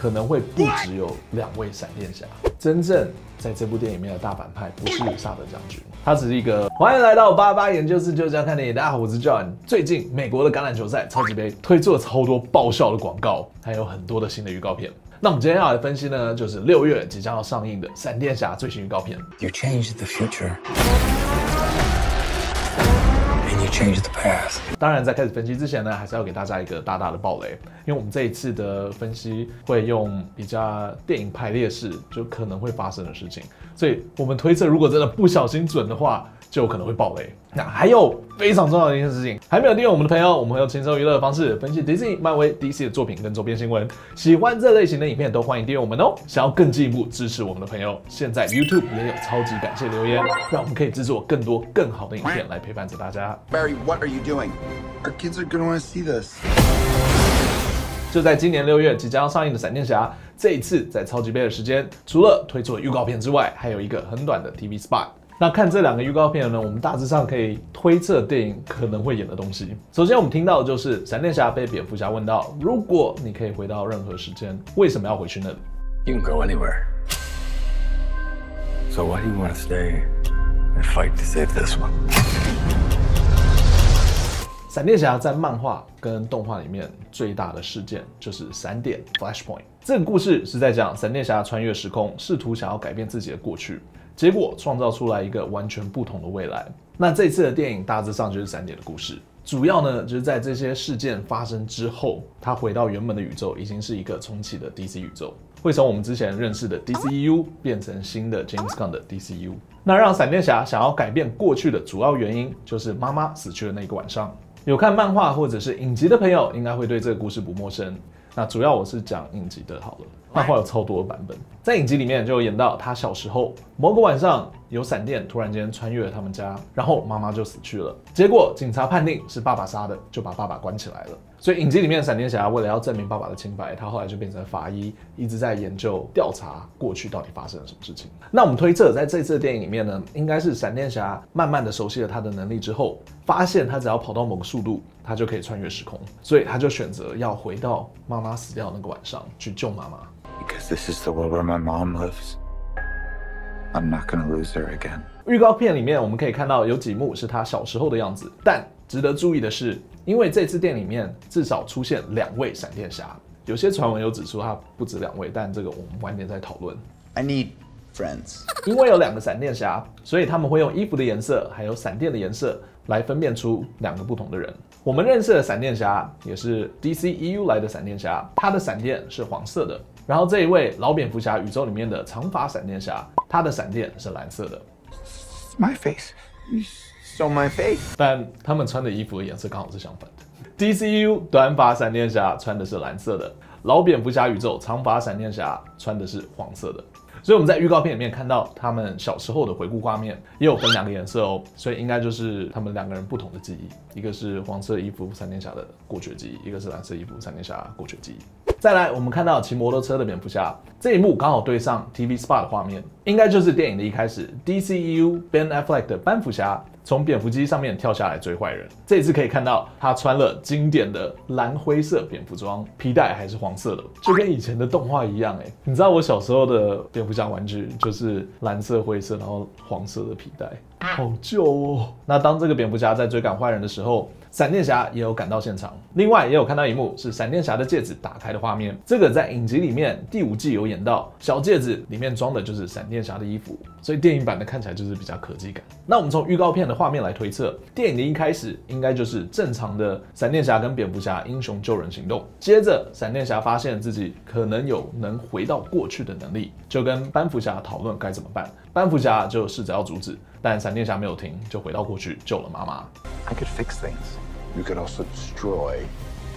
可能会不只有两位闪电侠。真正在这部电影里面的大反派不是萨德将军，他只是一个。欢迎来到八八研究室，就这样看电影。大家好，我是 John。最近美国的橄榄球赛超级杯推出了超多爆笑的广告，还有很多的新的预告片。那我们今天要来分析呢，就是六月即将要上映的闪电侠最新预告片。You change the future. Change the past. 当然，在开始分析之前呢，还是要给大家一个大大的暴雷，因为我们这一次的分析会用比较电影排列式，就可能会发生的事情，所以我们推测，如果真的不小心准的话，就有可能会爆雷。那还有非常重要的一件事情，还没有订阅我们的朋友，我们会用轻松娱乐的方式分析迪士尼、漫威、DC 的作品跟周边新闻。喜欢这类型的影片，都欢迎订阅我们哦。想要更进一步支持我们的朋友，现在 YouTube 也有超级感谢留言，让我们可以制作更多更好的影片来陪伴着大家。Barry, what are you doing? Our kids are gonna want to see this. 就在今年六月即将要上映的闪电侠，这一次在超级杯的时间，除了推出了预告片之外，还有一个很短的 TV spot。那看这两个预告片呢，我们大致上可以推测电影可能会演的东西。首先，我们听到的就是闪电侠被蝙蝠侠问到：如果你可以回到任何时间，为什么要回去那里？You can go anywhere. So why do you want to stay and fight to save this one? 闪电侠在漫画跟动画里面最大的事件就是闪点 （Flashpoint）。这个故事是在讲闪电侠穿越时空，试图想要改变自己的过去，结果创造出来一个完全不同的未来。那这次的电影大致上就是闪点的故事，主要呢就是在这些事件发生之后，他回到原本的宇宙，已经是一个重启的 DC 宇宙，会从我们之前认识的 DCU 变成新的 James Gunn 的 DCU。那让闪电侠想要改变过去的主要原因，就是妈妈死去的那个晚上。有看漫画或者是影集的朋友，应该会对这个故事不陌生。那主要我是讲影集的，好了，漫画有超多的版本。在影集里面就有演到他小时候某个晚上有闪电突然间穿越了他们家，然后妈妈就死去了。结果警察判定是爸爸杀的，就把爸爸关起来了。所以影集里面闪电侠为了要证明爸爸的清白，他后来就变成法医，一直在研究调查过去到底发生了什么事情。那我们推测，在这次的电影里面呢，应该是闪电侠慢慢的熟悉了他的能力之后，发现他只要跑到某个速度，他就可以穿越时空，所以他就选择要回到妈妈死掉那个晚上去救妈妈。Because this is the world where my mom lives. I'm not gonna lose her again. 预告片里面我们可以看到有几幕是他小时候的样子，但值得注意的是，因为这次电影里面至少出现两位闪电侠，有些传闻有指出他不止两位，但这个我们晚点再讨论。I need friends. 因为有两个闪电侠，所以他们会用衣服的颜色还有闪电的颜色来分辨出两个不同的人。我们认识的闪电侠也是 DCEU 来的闪电侠，他的闪电是黄色的。然后这一位老蝙蝠侠宇宙里面的长发闪电侠，他的闪电是蓝色的。My face. Saw my face. 但他们穿的衣服的颜色刚好是相反的。DCU 短发闪电侠穿的是蓝色的，老蝙蝠侠宇宙长发闪电侠穿的是黄色的。所以我们在预告片里面看到他们小时候的回顾画面，也有分两个颜色哦，所以应该就是他们两个人不同的记忆，一个是黄色衣服闪电侠的过去的记忆，一个是蓝色衣服闪电侠过去的记忆。再来，我们看到骑摩托车的蝙蝠侠这一幕刚好对上 TV spot 的画面，应该就是电影的一开始 DCU Ben Affleck 的蝙蝠侠从蝙蝠机上面跳下来追坏人。这一次可以看到他穿了经典的蓝灰色蝙蝠装，皮带还是黄色的，就跟以前的动画一样。哎，你知道我小时候的蝙蝠侠玩具就是蓝色、灰色，然后黄色的皮带，好旧哦。那当这个蝙蝠侠在追赶坏人的时候，闪电侠也有赶到现场，另外也有看到一幕是闪电侠的戒指打开的画面。这个在影集里面第五季有演到，小戒指里面装的就是闪电侠的衣服，所以电影版的看起来就是比较科技感。那我们从预告片的画面来推测，电影的一开始应该就是正常的闪电侠跟蝙蝠侠英雄救人行动，接着闪电侠发现自己可能有能回到过去的能力，就跟蝙蝠侠讨论该怎么办。蝙蝠侠就试着要阻止，但闪电侠没有停，就回到过去救了妈妈。I could fix things. You could also destroy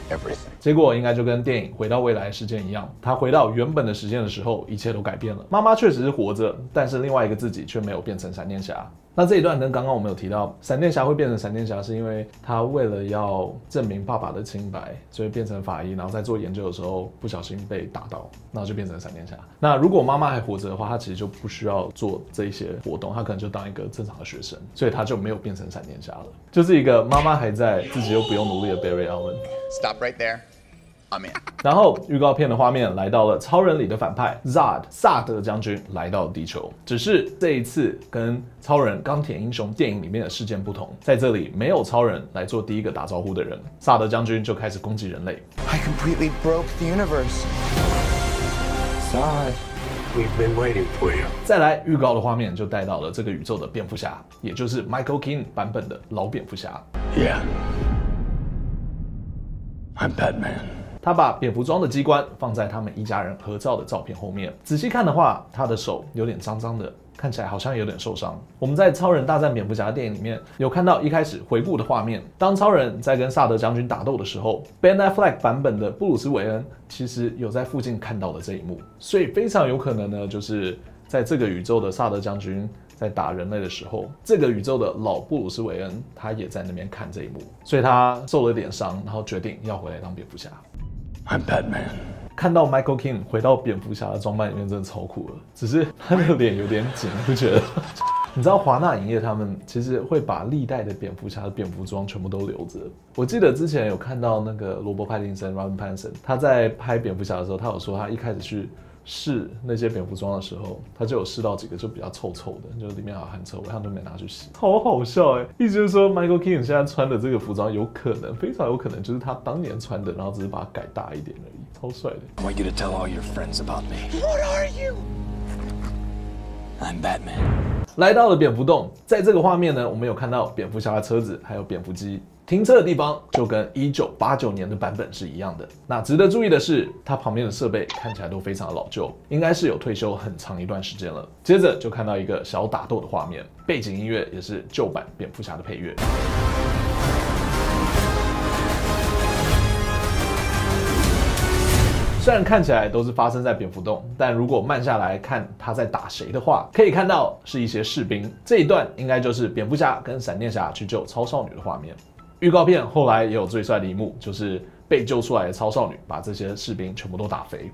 everything. 结果应该就跟电影《回到未来》事件一样，他回到原本的时间的时候，一切都改变了。妈妈确实是活着，但是另外一个自己却没有变成闪电侠。那这一段跟刚刚我们有提到，闪电侠会变成闪电侠，是因为他为了要证明爸爸的清白，所以变成法医，然后在做研究的时候不小心被打到，然后就变成闪电侠。那如果妈妈还活着的话，他其实就不需要做这一些活动，他可能就当一个正常的学生，所以他就没有变成闪电侠了，就是一个妈妈还在，自己又不用努力的 Barry Allen。Stop right there. I'm in. 然后预告片的画面来到了超人里的反派 Zod 萨德将军来到地球，只是这一次跟超人钢铁英雄电影里面的事件不同，在这里没有超人来做第一个打招呼的人，萨德将军就开始攻击人类。I completely broke the universe. Zod. We've been waiting for you. 再来，预告的画面就带到了这个宇宙的蝙蝠侠，也就是 Michael Keaton 版本的老蝙蝠侠。Yeah. I'm Batman. 他把蝙蝠装的机关放在他们一家人合照的照片后面。仔细看的话，他的手有点脏脏的，看起来好像有点受伤。我们在《超人大战蝙蝠侠》的电影里面有看到一开始回顾的画面，当超人在跟萨德将军打斗的时候，Ben Affleck 版本的布鲁斯韦恩其实有在附近看到的这一幕，所以非常有可能呢，就是在这个宇宙的萨德将军。在打人类的时候，这个宇宙的老布鲁斯韦恩他也在那边看这一幕，所以他受了点伤，然后决定要回来当蝙蝠侠。I'm Batman. 看到 Michael King 回到蝙蝠侠的装扮里面，真的超酷了。只是他的脸有点紧，不觉得？你知道华纳影业他们其实会把历代的蝙蝠侠的蝙蝠装全部都留着。我记得之前有看到那个罗伯·派丁森 （Robert Pattinson） 他在拍蝙蝠侠的时候，他有说他一开始去试那些蝙蝠装的时候，他就有试到几个就比较臭臭的，就里面还有汗臭味，他都没拿去洗，好好笑哎！意思就是说，Michael Keaton 现在穿的这个服装有可能，非常有可能就是他当年穿的，然后只是把它改大一点而已，超帅的。I want you to tell all your friends about me. What are you? I'm Batman. 来到了蝙蝠洞，在这个画面呢，我们有看到蝙蝠侠的车子，还有蝙蝠机停车的地方，就跟一九八九年的版本是一样的。那值得注意的是，它旁边的设备看起来都非常的老旧，应该是有退休很长一段时间了。接着就看到一个小打斗的画面，背景音乐也是旧版蝙蝠侠的配乐。虽然看起来都是发生在蝙蝠洞，但如果慢下来看他在打谁的话，可以看到是一些士兵。这一段应该就是蝙蝠侠跟闪电侠去救超少女的画面。预告片后来也有最帅的一幕，就是被救出来的超少女把这些士兵全部都打飞。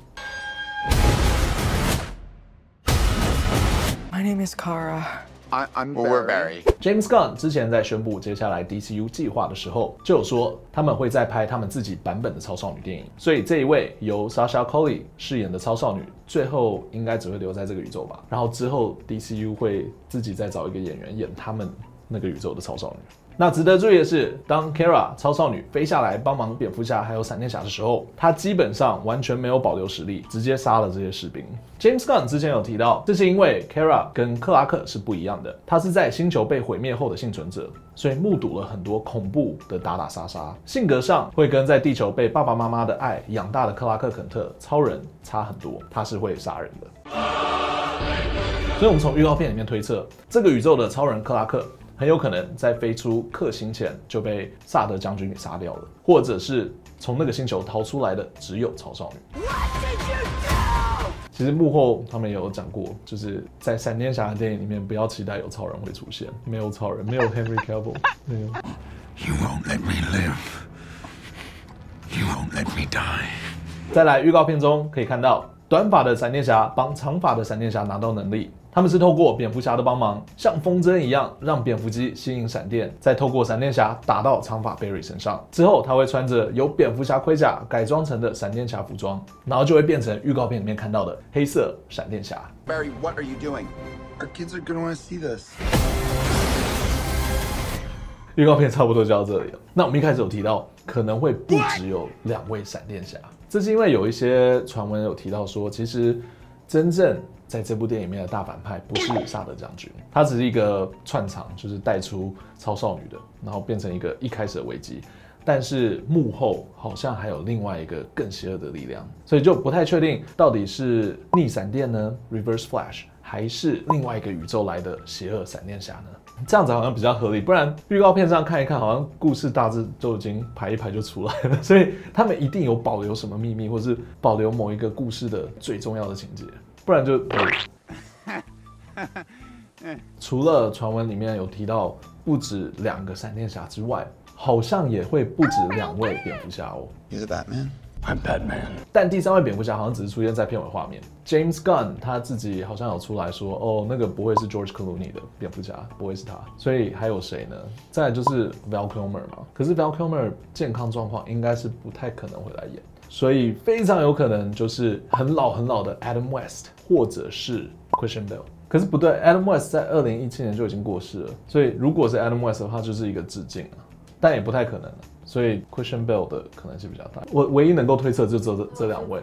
My name is Kara. I, I'm we're Barry. James Gunn 之前在宣布接下来 DCU 计划的时候，就有说他们会再拍他们自己版本的超少女电影。所以这一位由 Sasha Coley 饰演的超少女，最后应该只会留在这个宇宙吧。然后之后 DCU 会自己再找一个演员演他们那个宇宙的超少女。那值得注意的是，当 Kara 超少女飞下来帮忙蝙蝠侠还有闪电侠的时候，她基本上完全没有保留实力，直接杀了这些士兵。James Gunn 之前有提到，这是因为 Kara 跟克拉克是不一样的，他是在星球被毁灭后的幸存者，所以目睹了很多恐怖的打打杀杀，性格上会跟在地球被爸爸妈妈的爱养大的克拉克肯特超人差很多，他是会杀人的。所以我们从预告片里面推测，这个宇宙的超人克拉克很有可能在飞出克星前就被萨德将军给杀掉了，或者是从那个星球逃出来的只有超少女。其实幕后他们也有讲过，就是在闪电侠的电影里面，不要期待有超人会出现，没有超人，没有 Henry Cavill，没有。You won't let me live. You won't let me die. 再来，预告片中可以看到，短发的闪电侠帮长发的闪电侠拿到能力，他们是透过蝙蝠侠的帮忙，像风筝一样让蝙蝠机吸引闪电，再透过闪电侠打到长发 Barry 身上。之后他会穿着由蝙蝠侠盔甲改装成的闪电侠服装，然后就会变成预告片里面看到的黑色闪电侠。Barry, what are you doing? Our kids are gonna want to see this. 预告片差不多就到这里了。那我们一开始有提到，可能会不只有两位闪电侠，这是因为有一些传闻有提到说，其实真正在这部电影里面的大反派不是萨德将军，他只是一个串场，就是带出超少女的，然后变成一个一开始的危机。但是幕后好像还有另外一个更邪恶的力量，所以就不太确定到底是逆闪电呢 （Reverse Flash） 还是另外一个宇宙来的邪恶闪电侠呢？这样子好像比较合理，不然预告片上看一看，好像故事大致都已经排一排就出来了，所以他们一定有保留什么秘密，或是保留某一个故事的最重要的情节，不然就。除了传闻里面有提到不止两个闪电侠之外，好像也会不止两位蝙蝠侠哦。You're the Batman? I'm Batman. 但第三位蝙蝠侠好像只是出现在片尾画面。James Gunn 他自己好像有出来说，哦，那个不会是 George Clooney 的蝙蝠侠，不会是他。所以还有谁呢？再来就是 Val Kilmer 嘛。可是 Val Kilmer 健康状况应该是不太可能会来演。所以非常有可能就是很老很老的 Adam West 或者是 Christian Bale。可是不对，Adam West 在二零一七年就已经过世了，所以如果是 Adam West 的话，就是一个致敬啊，但也不太可能。所以 Christian Bale 的可能性比较大。我唯一能够推测就这这两位。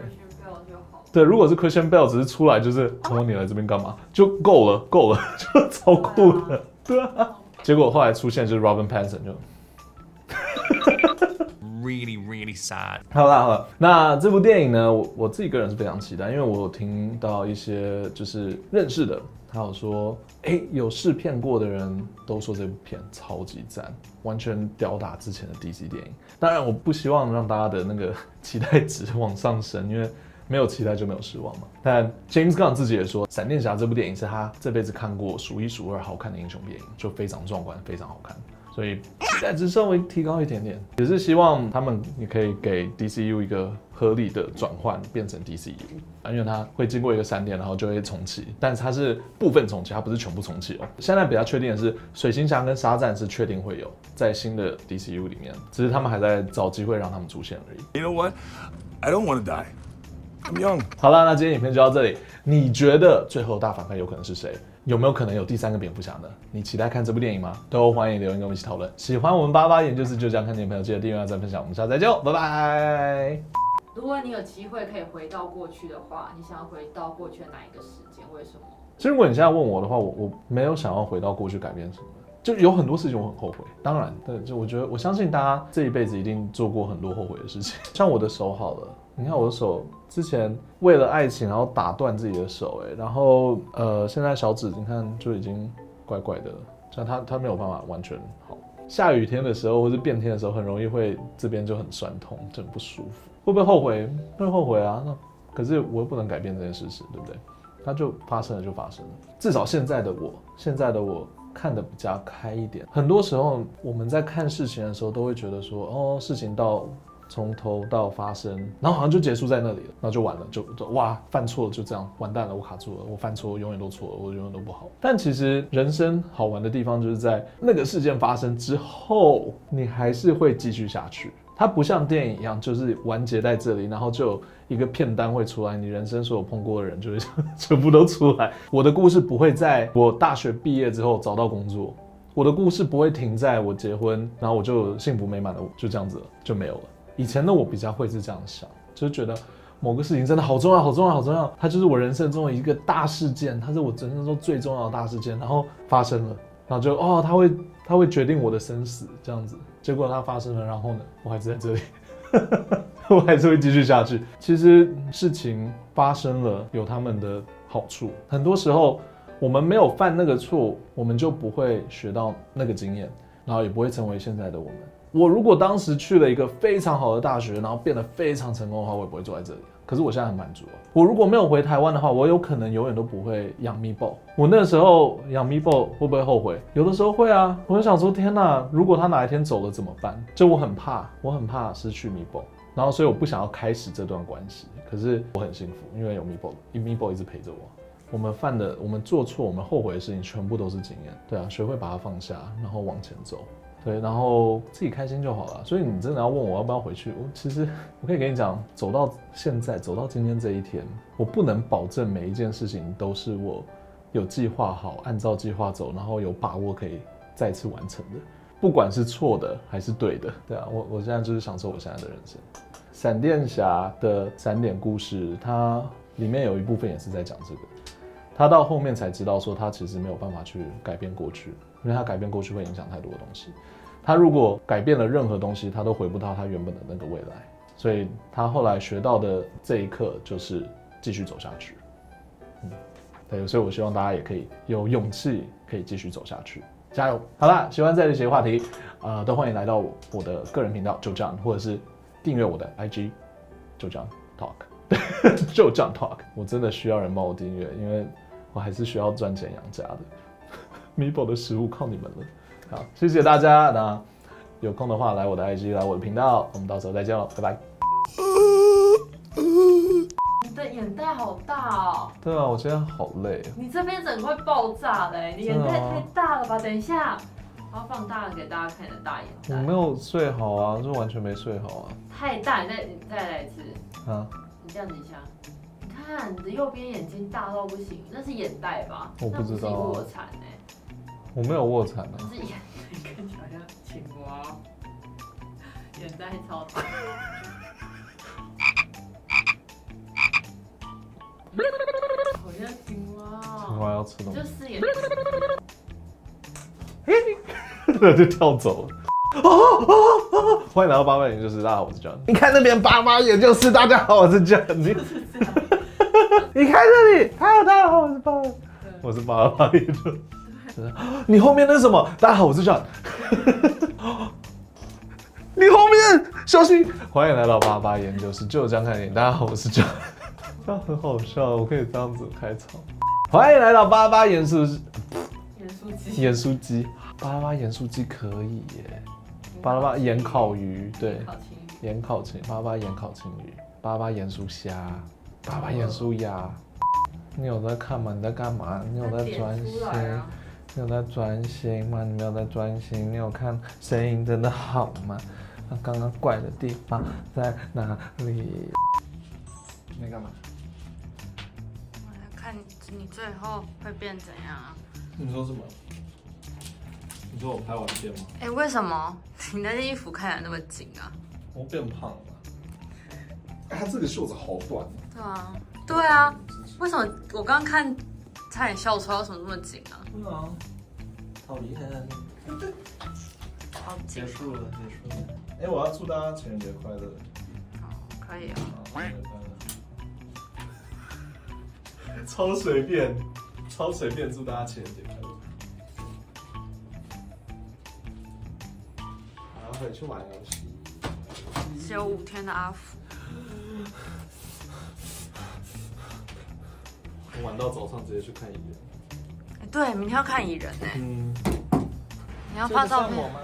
对，如果是 Christian Bale 只是出来就是，哦，你来这边干嘛？就够了，够了，就超酷的。对啊。结果后来出现就是 Robin Pattinson 就。really, really sad. 好了好了，那这部电影呢，我我自己个人是非常期待，因为我有听到一些就是认识的，他有说，哎，有试片过的人都说这部片超级赞，完全吊打之前的 DC 电影。当然，我不希望让大家的那个期待值往上升，因为没有期待就没有失望嘛。但 James Gunn 自己也说，《闪电侠》这部电影是他这辈子看过数一数二好看的英雄电影，就非常壮观，非常好看。所以期待值稍微提高一点点，也是希望他们也可以给 DCU 一个合理的转换，变成 DCU 啊，因为它会经过一个闪电，然后就会重启，但是它是部分重启，它不是全部重启哦。现在比较确定的是，水行侠跟沙赞是确定会有在新的 DCU 里面，只是他们还在找机会让他们出现而已。You know what? I don't want to die. I'm young. 好了，那今天影片就到这里。你觉得最后大反派有可能是谁？有没有可能有第三个蝙蝠侠呢？你期待看这部电影吗？都欢迎留言跟我们一起讨论。喜欢我们八八研究室就这样看电影朋友，记得订阅、按赞、分享。我们下次再见，拜拜。如果你有机会可以回到过去的话，你想要回到过去的哪一个时间？为什么？其实如果你现在问我的话，我我没有想要回到过去改变什么，就有很多事情我很后悔。当然，对，就我觉得我相信大家这一辈子一定做过很多后悔的事情。像我的手好了，你看我的手之前为了爱情然后打断自己的手，哎，然后呃现在小指你看就已经怪怪的了，像它它没有办法完全好。下雨天的时候或是变天的时候，很容易会这边就很酸痛，就很不舒服。会不会后悔？会后悔啊。那可是我又不能改变这件事实，对不对？它就发生了，就发生了。至少现在的我，现在的我看得比较开一点。很多时候我们在看事情的时候，都会觉得说，哦，事情到从头到发生，然后好像就结束在那里了，然后就完了，就就哇，犯错了就这样，完蛋了，我卡住了，我犯错，永远都错了，我永远都不好。但其实人生好玩的地方就是在那个事件发生之后，你还是会继续下去。它不像电影一样，就是完结在这里，然后就一个片单会出来，你人生所有碰过的人就会 全部都出来。我的故事不会在我大学毕业之后找到工作，我的故事不会停在我结婚，然后我就幸福美满的就这样子了，就没有了。以前的我比较会是这样想，就是觉得某个事情真的好重要，好重要，好重要，它就是我人生中的一个大事件，它是我人生中最重要的大事件，然后发生了，然后就哦，它会它会决定我的生死这样子。结果它发生了，然后呢，我还是在这里，我还是会继续下去。其实事情发生了，有他们的好处。很多时候我们没有犯那个错，我们就不会学到那个经验，然后也不会成为现在的我们。我如果当时去了一个非常好的大学，然后变得非常成功的话，我也不会坐在这里。可是我现在很满足啊。我如果没有回台湾的话，我有可能永远都不会养 m e b a l 我那时候养 m e b a l 会不会后悔？有的时候会啊。我就想说，天哪，如果他哪一天走了怎么办？就我很怕，我很怕失去 m e b a l 然后所以我不想要开始这段关系。可是我很幸福，因为有 m e b a l m e b a l 一直陪着我。我们犯的，我们做错，我们后悔的事情，全部都是经验。对啊，学会把它放下，然后往前走。对，然后自己开心就好了。所以你真的要问我要不要回去，我其实 我可以跟你讲，走到现在，走到今天这一天，我不能保证每一件事情都是我有计划好，按照计划走，然后有把握可以再次完成的。不管是错的还是对的，对啊，我我现在就是享受我现在的人生。闪电侠的闪点故事，它里面有一部分也是在讲这个。他到后面才知道说，他其实没有办法去改变过去，因为他改变过去会影响太多的东西。他如果改变了任何东西，他都回不到他原本的那个未来。所以他后来学到的这一课就是继续走下去。嗯，对，所以我希望大家也可以有勇气，可以继续走下去，加油！好啦，喜欢这类型话题，呃，都欢迎来到我的个人频道就这样，或者是订阅我的 IG 就这样 Talk，就这样 Talk。我真的需要人帮我订阅，因为我还是需要赚钱养家的。Mibo 的食物靠你们了。好，谢谢大家。那有空的话来我的 IG，来我的频道，我们到时候再见喽，拜拜。你的眼袋好大哦，对啊，我今天好累哦。你这边整个会爆炸的欸，你眼袋太大了吧？等一下，我要放大给大家看你的大眼我袋，没有睡好啊，就完全没睡好啊。太大，你再你再来一次，啊，你这样子一下，你看你的右边眼睛大到不行，那是眼袋吧？我不知道啊卧蚕哎，我没有卧蚕啊。那是眼袋，看起来像青蛙，眼袋超大。好像青蛙青哦，蛙要吃东就西，四眼。就跳走了。哦哦哦！欢迎来到八八研究室，大家好，我是 John。你看那边八八研究室，大家好，我是 John。你你看这里，还有大家好，我是八，我是八八研究室。你后面那是什么？大家好，我是 John。你后面小心！欢迎来到八八研究室，就这样看电影。大家好，我是 John。这样很好笑，我可以这样子开场。欢迎来到八八研究室。盐酥鸡，盐酥鸡，巴拉巴盐酥鸡可以耶，巴拉巴盐烤鱼，对，盐烤青，巴拉巴盐烤青鱼，巴拉巴盐酥虾，巴拉巴盐酥鸭。你有在看吗？你在干嘛？你有在专心？有在专心吗？你没有在专心？你有看声音真的好吗？那刚刚怪的地方在哪里？你干嘛？我来看你，最后会变怎样啊？你说什么？你说我拍完变吗？哎、为什么你那件衣服看起来那么紧啊？我变胖了。哎，他这个袖子好短。对啊，对啊，为什么我刚刚看差点笑出来，为什么那么紧啊？对啊，好厉害！好结，束了，结束了。哎，我要祝大家情人节快乐！哦，可以啊。情人节快乐！超随便，超随便，祝大家情人节快乐！然后回去玩游戏。只有五天的阿福，我玩到早上，直接去看医院。哎、对，明天要看蚁人呢、嗯，你要发照片？吗？